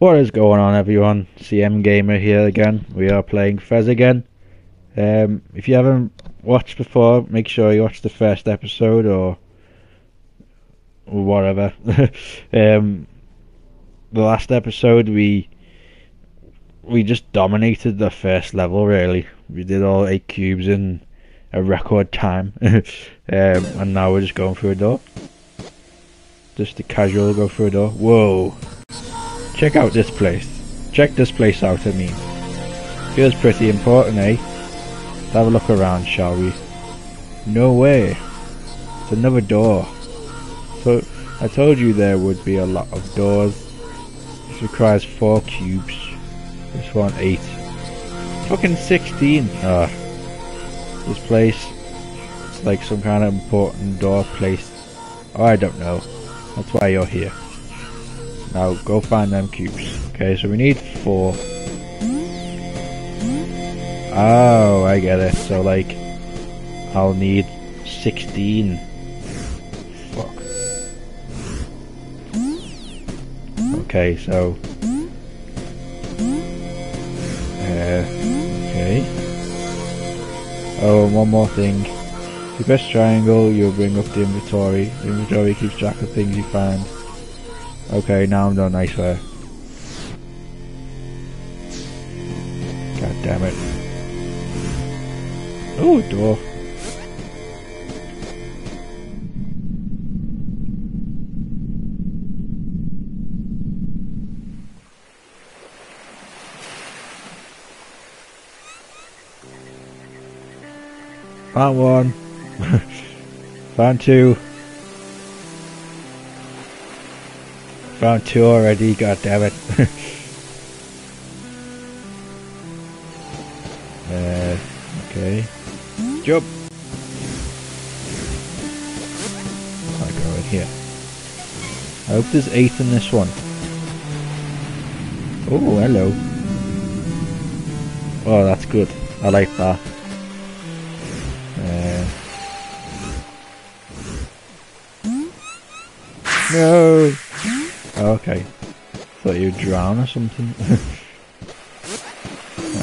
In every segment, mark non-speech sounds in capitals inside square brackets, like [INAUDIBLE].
What is going on everyone? CM Gamer here again. We are playing Fez again. Um, if you haven't watched before, make sure you watch the first episode or, whatever. [LAUGHS] um, the last episode we we just dominated the first level really. We did all eight cubes in a record time. [LAUGHS] um, and now we're just going through a door. Just a casual go through a door. Whoa. Check out this place. Check this place out, I mean. Feels pretty important, eh? Let's have a look around, shall we? No way. It's another door. So, I told you there would be a lot of doors. This requires four cubes. This one, eight. Fucking 16. Ah. This place. It's like some kind of important door place. Oh, I don't know. That's why you're here. Now go find them cubes. Okay, so we need four. Oh, I get it. So like, I'll need 16. Fuck. Okay, so. Uh, okay. Oh, and one more thing. If you press triangle, you'll bring up the inventory. The inventory keeps track of things you find. Okay, now I'm done, I swear. God damn it. Oh, door. Found one. [LAUGHS] Found two. Found two already, god damn it. uh, okay. Jump! I go in here. I hope there's eight in this one. Oh, hello. Oh, that's good. I like that. Uh, no! Oh, okay. Thought you'd drown or something. [LAUGHS]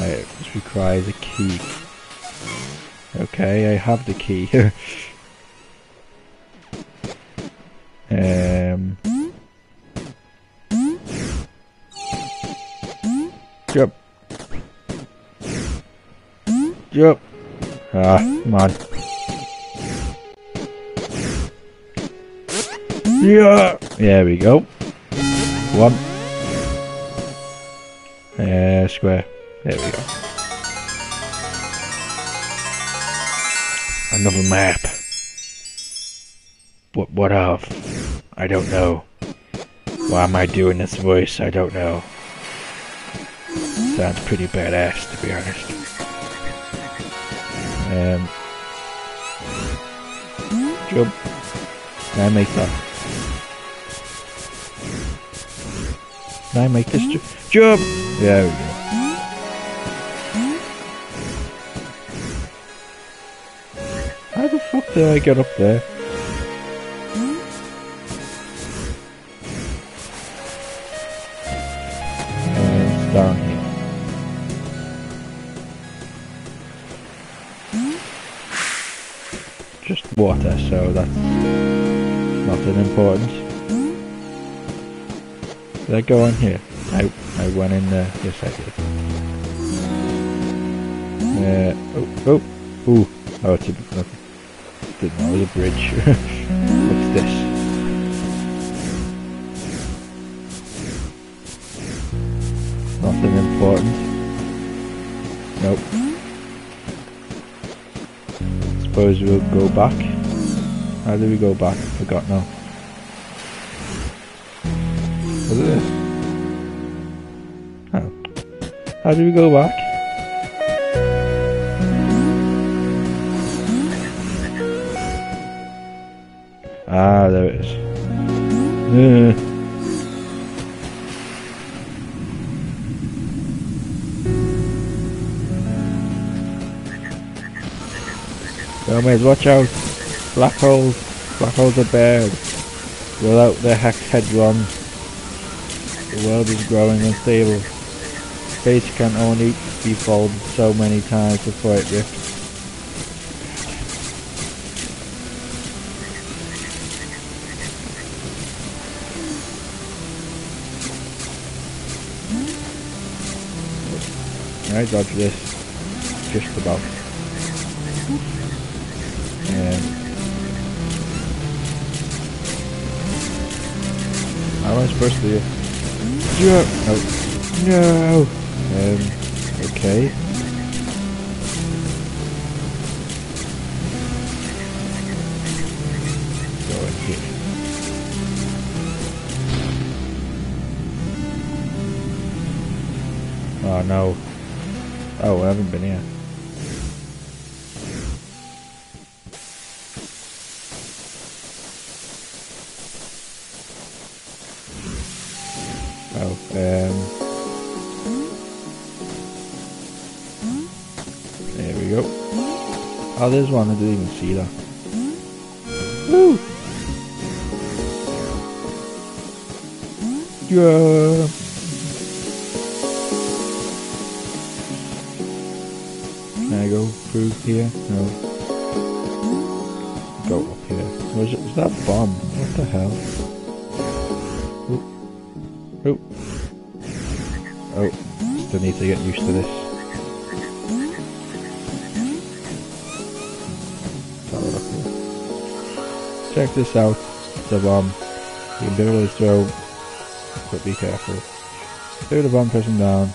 right, this requires a key. Okay, I have the key. [LAUGHS] um. Jump. Jump. Ah, come on. Yeah. There we go. One. Uh, square. There we go. Another map. What, what of? I don't know. Why am I doing this voice? I don't know. Sounds pretty badass, to be honest. Um, jump. Can I make that? Can I make this hmm? ju jump? There we go. Hmm? How the fuck did I get up there? Hmm? Down here. Just water, so that's nothing important. Did I go on here? I I went in there. Yes, I did. Uh, oh, oh, ooh. Oh, it's a, okay. Didn't know it was a bridge. [LAUGHS] What's this? Nothing important. Nope. Suppose we'll go back. How do we go back? Forgot now. What is. How do we go back? Ah, there it is. Uh. Gomez, watch out! Black holes! Black holes are bad. Without the hexahedron. The world is growing unstable. Space can only be folded so many times before it rips. I dodge this just about. Am I supposed to do it? No, no. Um, okay. Go in here. Oh no. Oh, I haven't been here. Oh, there's one. I didn't even see that. Woo! Yeah. Can I go through here? No. Go up here. Was it? Was that a bomb? What the hell? Oh. Oop. Oh, still need to get used to this. Check this out. A bomb. You can to throw, but be careful. Throw the bomb person down.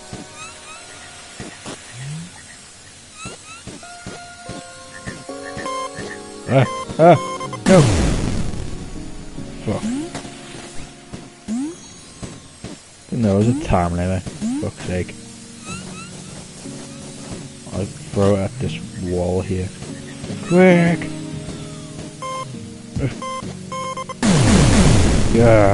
Ah, ah, no. Fuck. Didn't know it was a time limit. Fuck's sake. I'll throw it at this wall here. Quick! Yeah.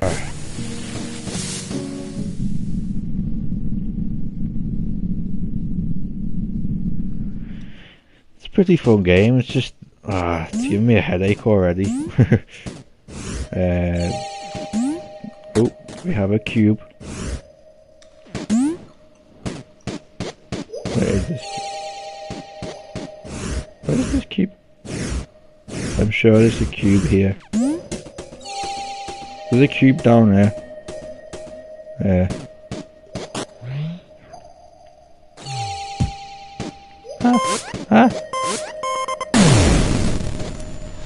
It's a pretty fun game. It's just ah, it's giving me a headache already. [LAUGHS] uh, oh, we have a cube. Where is this? Where is this cube? I'm sure there's a cube here. There's a cube down there. There. Ah, ah.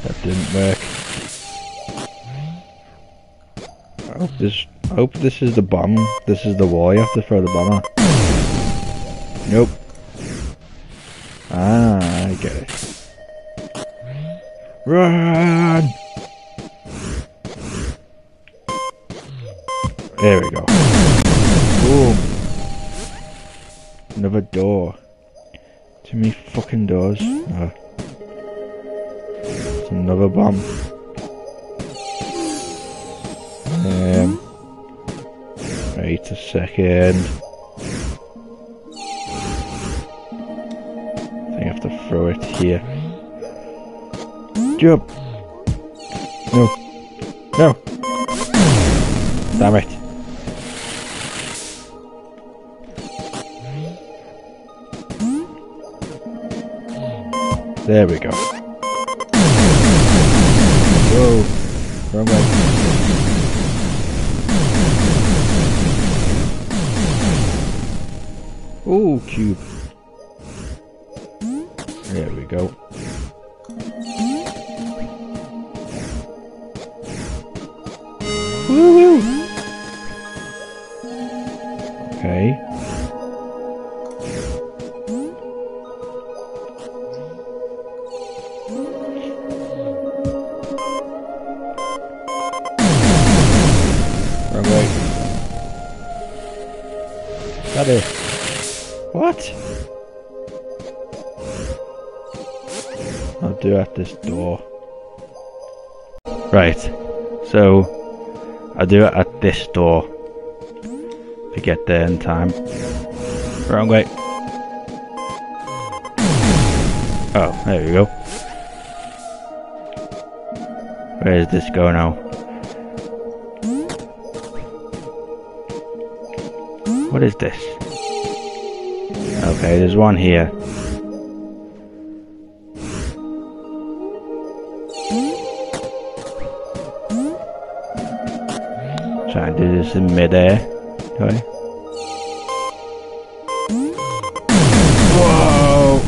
That didn't work. I hope this. I hope this is the bomb. This is the wall you have to throw the bomb at. Nope. Ah, I get it. Run! There we go. Boom. Another door. Too many fucking doors. Oh. It's another bomb. Um. Wait a second. I think I have to throw it here. Jump! No. No! Damn it. There we go. Whoa. Wrong way. Ooh, cube. There we go. Got it. What? I'll do at this door. Right. So, I'll do it at this door. To get there in time. Wrong way. Oh, there we go. Where does this go now? What is this? Okay, there's one here. Try and do this in midair. Okay. Whoa!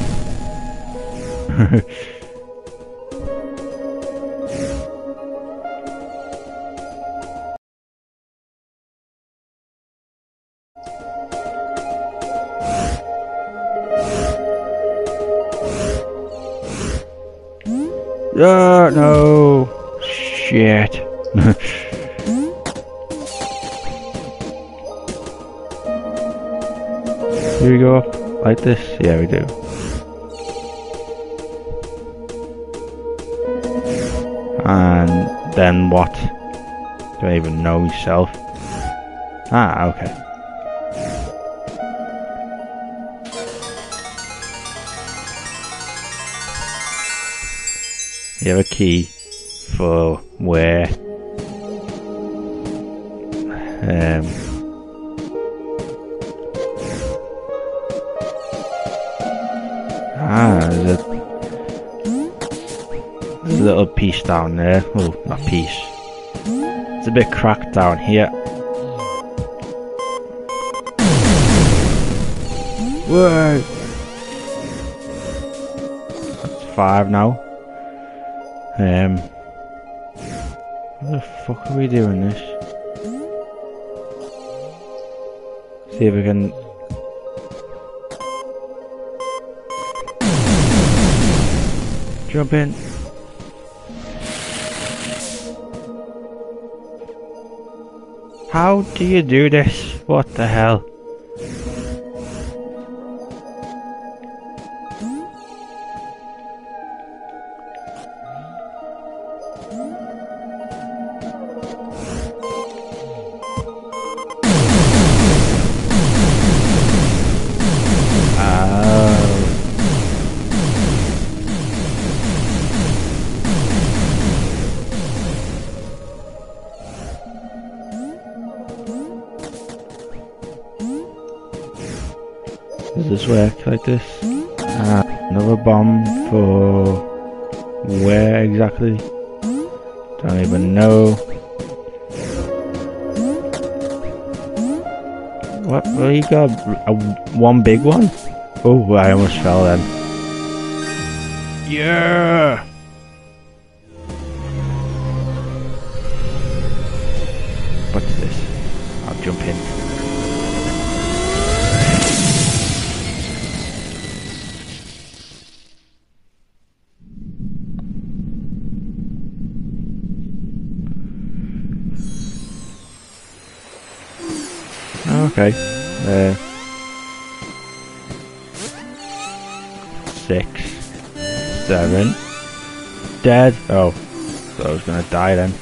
[LAUGHS] Ah, no! Shit. [LAUGHS] Here we go like this? Yeah, we do. And then what? Do I even know myself? Ah, okay. You have a key for where? Um, ah, there's a, there's a little piece down there. Oh, not piece. It's a bit cracked down here. Whoa! That's five now. Um, how the fuck are we doing this? See if we can. Jump in. How do you do this? What the hell? Does this work like this? Ah, another bomb for where exactly? Don't even know. What? Well, you got a, one big one? Oh, I almost fell then. Yeah! Okay. Uh, six, seven, dead. Oh, I was gonna die then.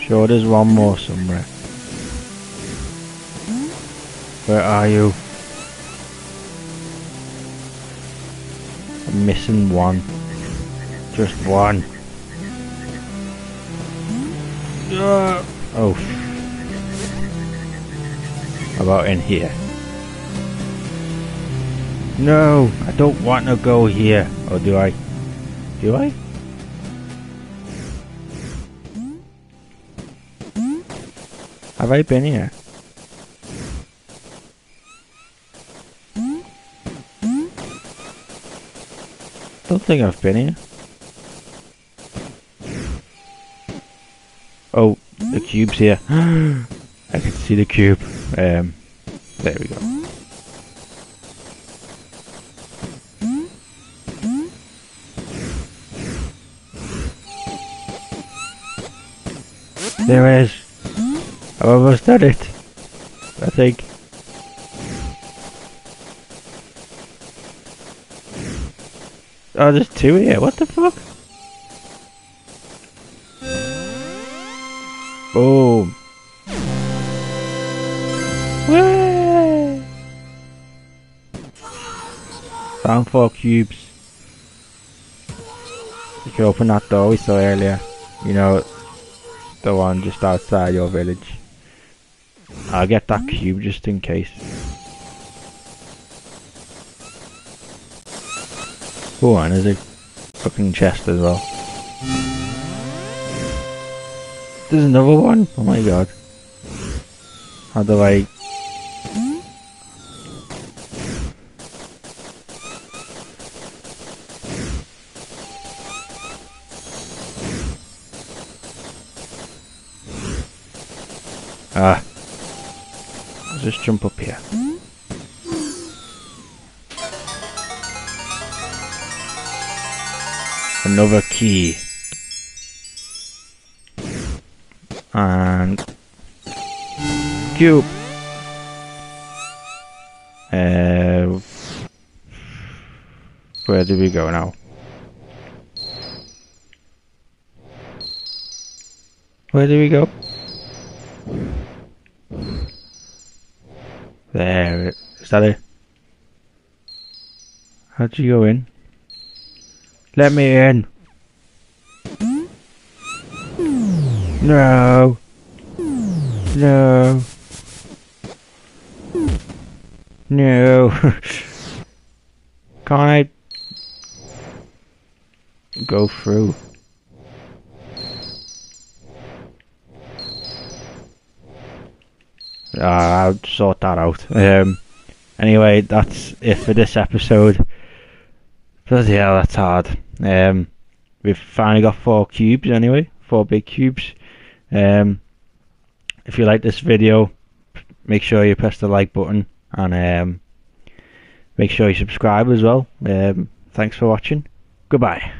Sure, there's one more somewhere. Where are you? I'm missing one. Just one. About in here? No, I don't want to go here. Or do I? Do I? Have I been here? Don't think I've been here. Oh, the cube's here. [GASPS] [GASPS] [GASPS] I can see the cube. Um, there we go. There is. I've almost done it. I think. Oh, there's two here. What the fuck? Boom. Found four cubes. You can open that door we saw earlier. You know, the one just outside your village. I'll get that cube just in case. Oh, and there's a fucking chest as well. There's another one? Oh my god. How do I... just jump up here. Another key. And cube. Uh, where do we go now? Where do we go? There, is that it? How'd you go in? Let me in! No! No! No! [LAUGHS] Can't I go through? Ah, I'll sort that out. Um, anyway, that's it for this episode. Bloody hell, that's hard. Um, we've finally got four cubes anyway, four big cubes. Um, if you like this video, make sure you press the like button and um, make sure you subscribe as well. Um, thanks for watching. Goodbye.